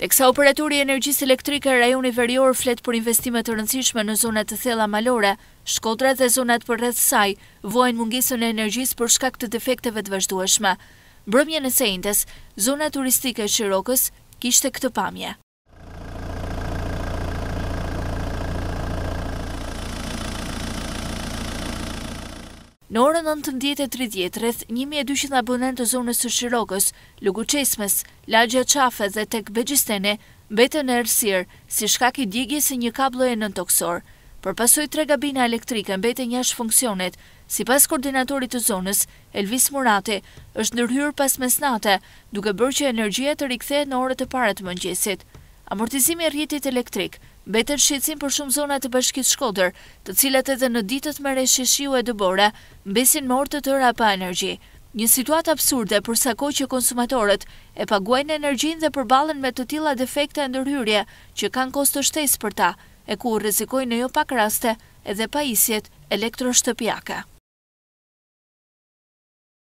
Teksa operatori i energjisë elektrike rajoni verior flet për investime të rëndësishme në zonat të thella malore, Shkodra dhe zonat përreth saj vuajnë mungesën e energjisë për shkak të defekteve të vazhdueshme. Mbrëmjen e së enjtes, zona turistike e Shirokës kishte këtë pamje. Në orën nëntëmbëdhjetë e tridhjetë, rreth një mijë e dyqind abonentë të zonës së Shirokës, Lugu Çesmës, Lagja Qafë dhe tek Bexhisteni mbetën në errësirë, si shkak i djegies së një kablloje nëntokësor. Për pasojë tre kabina elektrike mbeten jashtë funksionit, sipas koordinatorit të zonës, Elvis Murati, është ndërhyrë pas mesnate, duke bërë që energjia të rikthehet në orët e para të mëngjesit. Amortizimi i rrjetit elektrik, mbetet shqetësim për shumë zona të bashkisë Shkodër, të cilat edhe në ditët me reshje shiu e dëbore, mbesin me orë të tëra pa energji. Një situatë absurde për sa kohë që konsumatorët e paguajnë energjinë dhe përballen me të tilla defekte e ndërhyrje që kanë kosto shtesë për ta, e ku rrezikojnë në jo pak raste edhe pajisjet elektroshtëpiake.